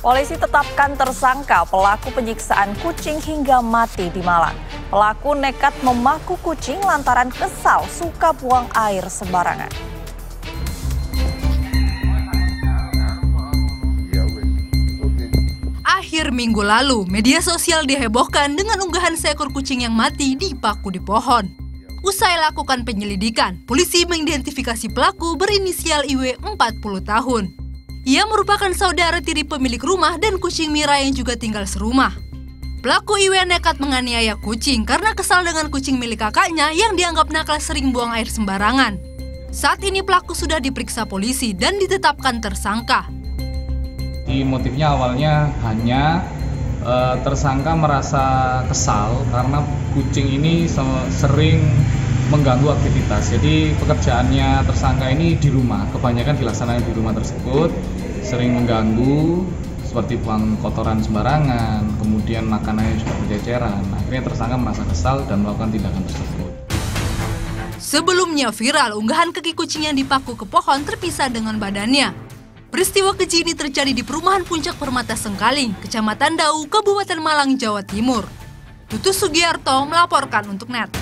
Polisi tetapkan tersangka pelaku penyiksaan kucing hingga mati di Malang. Pelaku nekat memaku kucing lantaran kesal suka buang air sembarangan. Akhir minggu lalu, media sosial dihebohkan dengan unggahan seekor kucing yang mati dipaku di pohon. Usai lakukan penyelidikan, polisi mengidentifikasi pelaku berinisial IW 40 tahun. Ia merupakan saudara tiri pemilik rumah dan kucing Mira yang juga tinggal serumah. Pelaku Iwe nekat menganiaya kucing karena kesal dengan kucing milik kakaknya yang dianggap nakal sering buang air sembarangan. Saat ini pelaku sudah diperiksa polisi dan ditetapkan tersangka. Di motifnya awalnya hanya e, tersangka merasa kesal karena kucing ini sering mengganggu aktivitas. Jadi pekerjaannya tersangka ini di rumah, kebanyakan dilaksanakan di rumah tersebut, sering mengganggu seperti buang kotoran sembarangan, kemudian makanannya juga berceceran. Akhirnya tersangka merasa kesal dan melakukan tindakan tersebut. Sebelumnya viral unggahan kaki kucing yang dipaku ke pohon terpisah dengan badannya. Peristiwa keji ini terjadi di perumahan Puncak Permata Sengkaling, Kecamatan Dau, Kabupaten Malang, Jawa Timur. Tutus Sugiarto melaporkan untuk NET.